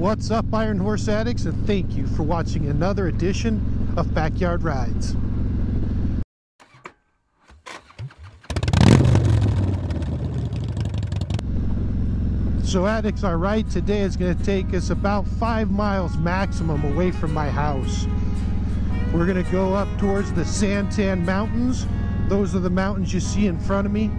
What's up, Iron Horse Addicts, and thank you for watching another edition of Backyard Rides. So addicts, our ride today is going to take us about five miles maximum away from my house. We're going to go up towards the Santan Mountains. Those are the mountains you see in front of me.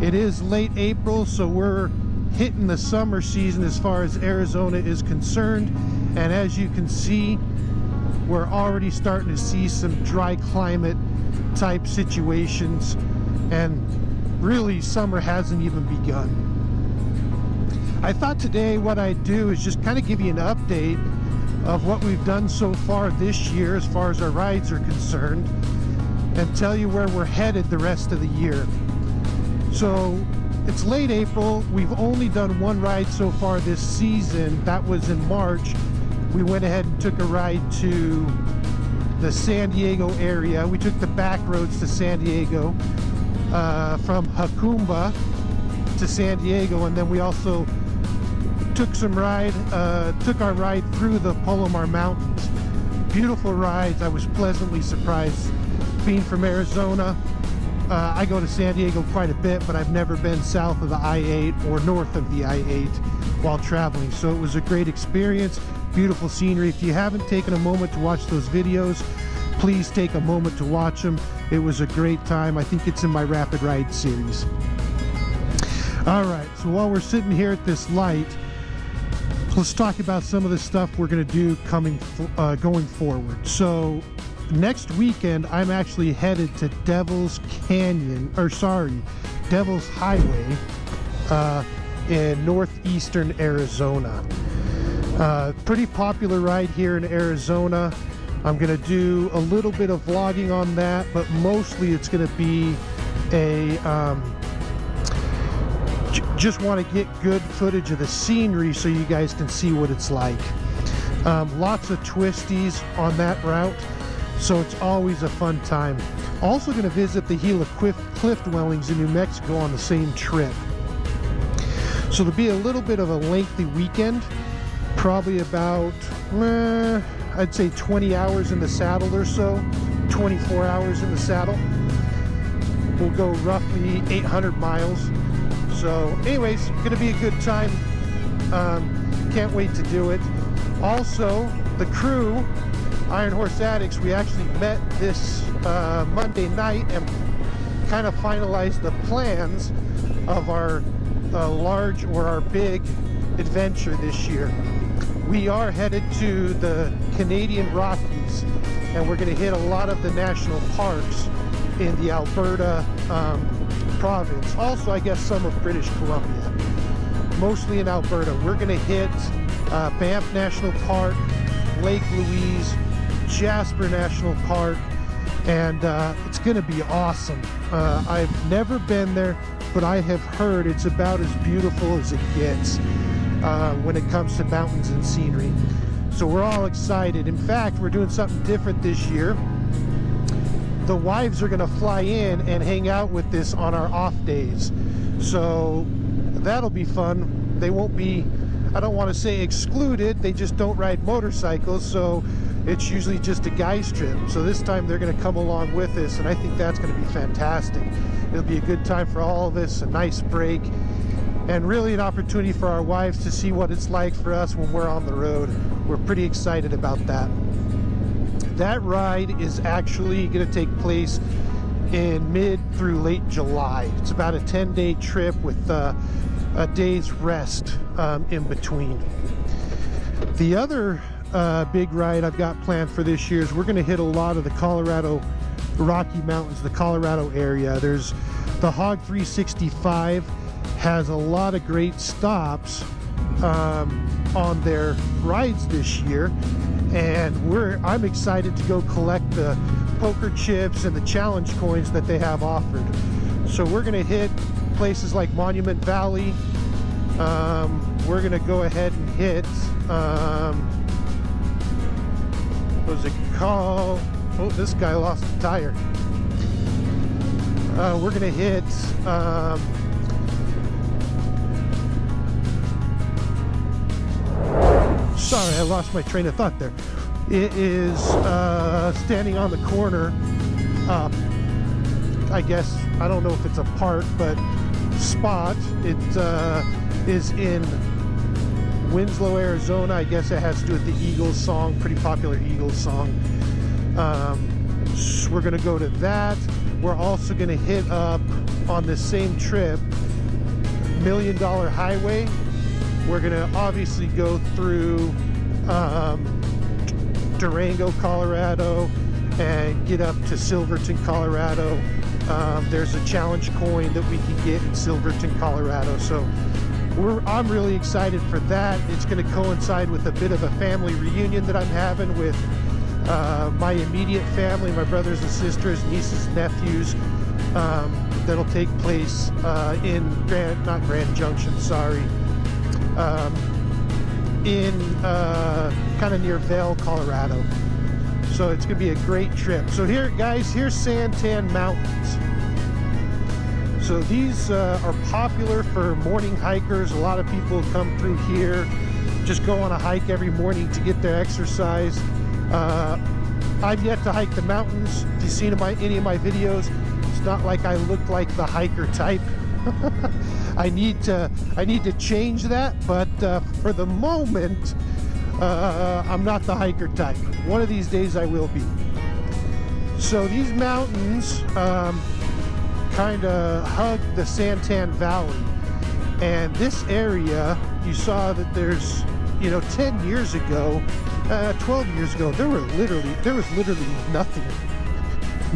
It is late April, so we're hitting the summer season as far as Arizona is concerned. And as you can see, we're already starting to see some dry climate type situations. And really, summer hasn't even begun. I thought today what I'd do is just kind of give you an update of what we've done so far this year as far as our rides are concerned and tell you where we're headed the rest of the year. So it's late April. We've only done one ride so far this season. That was in March. We went ahead and took a ride to the San Diego area. We took the back roads to San Diego uh, from Jacumba to San Diego and then we also took some ride, uh, took our ride through the Palomar Mountains. Beautiful rides. I was pleasantly surprised. Being from Arizona, uh, I go to San Diego quite a bit, but I've never been south of the I-8 or north of the I-8 while traveling. So it was a great experience, beautiful scenery. If you haven't taken a moment to watch those videos, please take a moment to watch them. It was a great time. I think it's in my Rapid Ride series. All right, so while we're sitting here at this light, let's talk about some of the stuff we're going to do coming uh, going forward. So next weekend, I'm actually headed to Devil's Canyon, or sorry, Devil's Highway uh, in northeastern Arizona. Uh, pretty popular ride here in Arizona. I'm going to do a little bit of vlogging on that, but mostly it's going to be a um, just want to get good footage of the scenery so you guys can see what it's like. Um, lots of twisties on that route, so it's always a fun time. Also going to visit the Gila Cliff, Dwellings in New Mexico on the same trip. So there'll be a little bit of a lengthy weekend, probably about, eh, I'd say 20 hours in the saddle or so, 24 hours in the saddle. We'll go roughly 800 miles so anyways, gonna be a good time. Um, can't wait to do it. Also, the crew, Iron Horse Addicts, we actually met this uh, Monday night and kind of finalized the plans of our uh, large or our big adventure this year. We are headed to the Canadian Rockies and we're going to hit a lot of the national parks in the Alberta um, province. Also, I guess some of British Columbia. Mostly in Alberta. We're going to hit uh, Banff National Park, Lake Louise, Jasper National Park, and uh, it's going to be awesome. Uh, I've never been there, but I have heard it's about as beautiful as it gets uh, when it comes to mountains and scenery. So we're all excited. In fact, we're doing something different this year the wives are going to fly in and hang out with this on our off days. So that'll be fun. They won't be, I don't want to say excluded, they just don't ride motorcycles. So it's usually just a guy's trip. So this time they're going to come along with us, and I think that's going to be fantastic. It'll be a good time for all of us, a nice break, and really an opportunity for our wives to see what it's like for us when we're on the road. We're pretty excited about that that ride is actually going to take place in mid through late July. It's about a 10 day trip with uh, a day's rest um, in between. The other uh, big ride I've got planned for this year is we're going to hit a lot of the Colorado Rocky Mountains, the Colorado area. There's the Hog 365 has a lot of great stops um, on their rides this year and we're I'm excited to go collect the poker chips and the challenge coins that they have offered. So we're gonna hit places like Monument Valley. Um, we're gonna go ahead and hit um, was it called? Oh, this guy lost a tire. Uh, we're gonna hit um, sorry, I lost my train of thought there. It is uh, standing on the corner. Uh, I guess I don't know if it's a park, but spot. It uh, is in Winslow, Arizona. I guess it has to do with the Eagles song, pretty popular Eagles song. Um, so we're gonna go to that. We're also gonna hit up on this same trip Million Dollar Highway. We're gonna obviously go through um, Durango, Colorado, and get up to Silverton, Colorado. Um, there's a challenge coin that we can get in Silverton, Colorado. So I'm really excited for that. It's going to coincide with a bit of a family reunion that I'm having with uh, my immediate family, my brothers and sisters, nieces, nephews. Um, that'll take place uh, in Grand, not Grand Junction, sorry, um, in uh, kind of near Vail, Colorado. So it's going to be a great trip. So here, guys, here's Santan Mountains. So these uh, are popular for morning hikers. A lot of people come through here, just go on a hike every morning to get their exercise. Uh, I've yet to hike the mountains. If you've seen my, any of my videos, it's not like I look like the hiker type. I need to I need to change that, but uh, for the moment, uh, I'm not the hiker type. One of these days I will be. So these mountains, um, kind of hug the Santan Valley. And this area, you saw that there's, you know, 10 years ago, uh, 12 years ago, there were literally, there was literally nothing,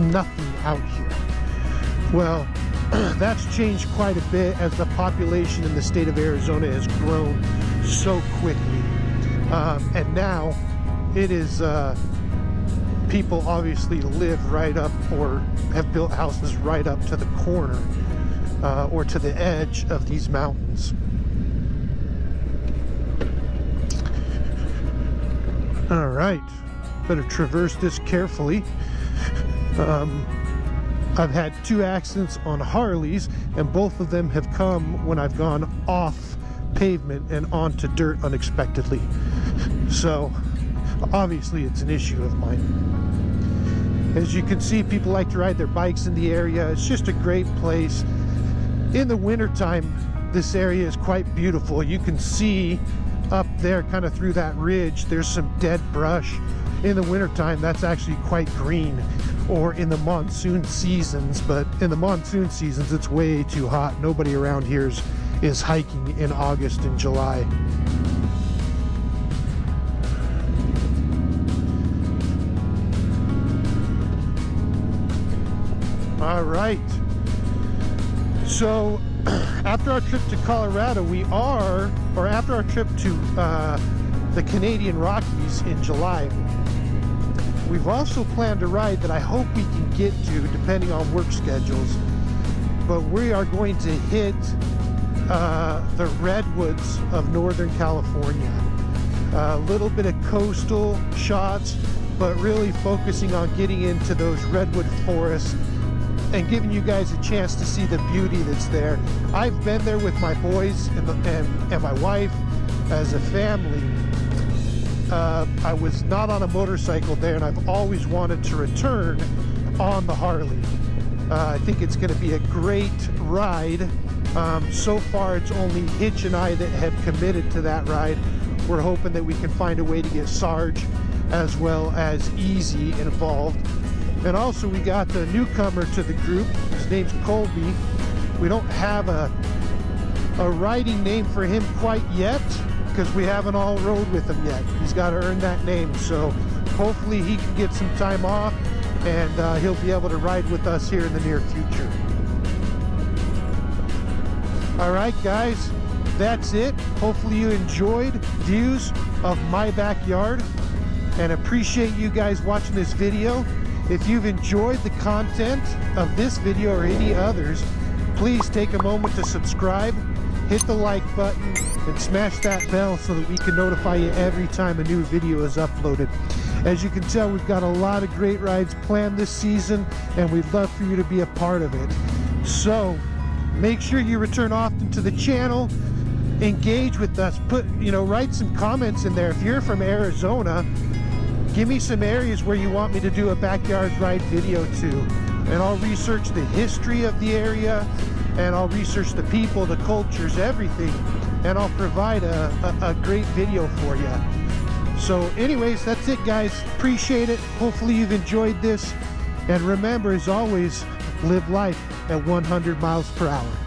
nothing out here. Well, that's changed quite a bit as the population in the state of Arizona has grown so quickly. Um, and now it is, uh, people obviously live right up or have built houses right up to the corner uh, or to the edge of these mountains. All right, better traverse this carefully. Um, I've had two accidents on Harleys, and both of them have come when I've gone off pavement and onto dirt unexpectedly. So, obviously, it's an issue of mine. As you can see, people like to ride their bikes in the area. It's just a great place. In the wintertime, this area is quite beautiful. You can see up there kind of through that ridge, there's some dead brush. In the wintertime, that's actually quite green or in the monsoon seasons, but in the monsoon seasons, it's way too hot. Nobody around here is, is hiking in August and July. All right. So after our trip to Colorado, we are, or after our trip to uh, the Canadian Rockies in July, we've also planned a ride that I hope we can get to depending on work schedules. But we are going to hit uh, the redwoods of Northern California. A little bit of coastal shots, but really focusing on getting into those redwood forests and giving you guys a chance to see the beauty that's there. I've been there with my boys and, the, and, and my wife as a family. Uh, I was not on a motorcycle there, and I've always wanted to return on the Harley. Uh, I think it's going to be a great ride. Um, so far, it's only Hitch and I that have committed to that ride. We're hoping that we can find a way to get Sarge as well as Easy involved. And also we got the newcomer to the group. His name's Colby. We don't have a, a writing name for him quite yet because we haven't all rode with him yet. He's got to earn that name. So hopefully he can get some time off and uh, he'll be able to ride with us here in the near future. All right, guys, that's it. Hopefully you enjoyed views of my backyard and appreciate you guys watching this video. If you've enjoyed the content of this video or any others, please take a moment to subscribe, hit the like button, and smash that bell so that we can notify you every time a new video is uploaded. As you can tell, we've got a lot of great rides planned this season, and we'd love for you to be a part of it. So, make sure you return often to the channel, engage with us. Put, you know, write some comments in there. If you're from Arizona, give me some areas where you want me to do a backyard ride video to. And I'll research the history of the area and I'll research the people, the cultures, everything. And I'll provide a, a, a great video for you. So anyways, that's it guys. Appreciate it. Hopefully you've enjoyed this. And remember, as always, live life at 100 miles per hour.